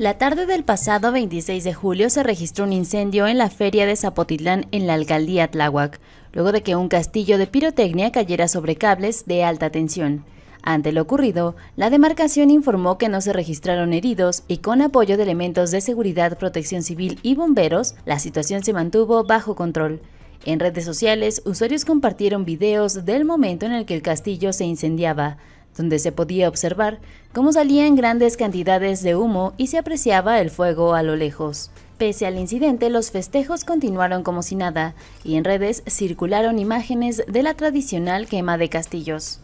La tarde del pasado 26 de julio se registró un incendio en la feria de Zapotitlán en la alcaldía Tláhuac, luego de que un castillo de pirotecnia cayera sobre cables de alta tensión. Ante lo ocurrido, la demarcación informó que no se registraron heridos y con apoyo de elementos de seguridad, protección civil y bomberos, la situación se mantuvo bajo control. En redes sociales, usuarios compartieron videos del momento en el que el castillo se incendiaba, donde se podía observar cómo salían grandes cantidades de humo y se apreciaba el fuego a lo lejos. Pese al incidente, los festejos continuaron como si nada, y en redes circularon imágenes de la tradicional quema de castillos.